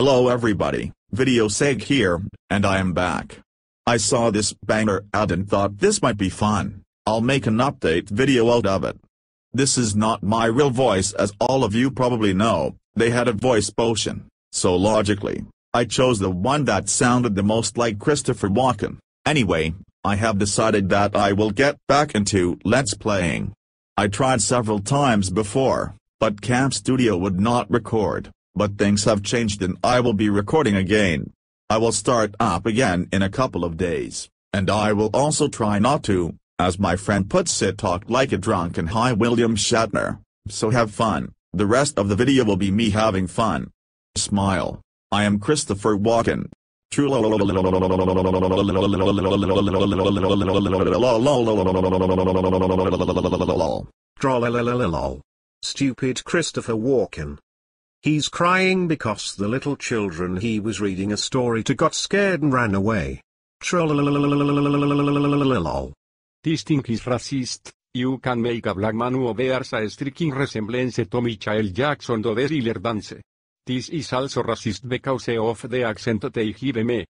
Hello everybody, VideoSayg here, and I am back. I saw this banger ad and thought this might be fun, I'll make an update video out of it. This is not my real voice as all of you probably know, they had a voice potion, so logically, I chose the one that sounded the most like Christopher Walken. Anyway, I have decided that I will get back into Let's Playing. I tried several times before, but CamStudio would not record, but things have changed and I will be recording again. I will start up again in a couple of days, and I will also try not to, as my friend puts it talk like a drunken high William Shatner, so have fun, the rest of the video will be me having fun. Smile. I am Christopher Walken. Stupid Christopher Walken. He's crying because the little children he was reading a story to got scared and ran away. This thing is racist. You can make a black man who bears a striking resemblance to Michael Jackson do the thriller dance. This is also racist because of the accent they give me.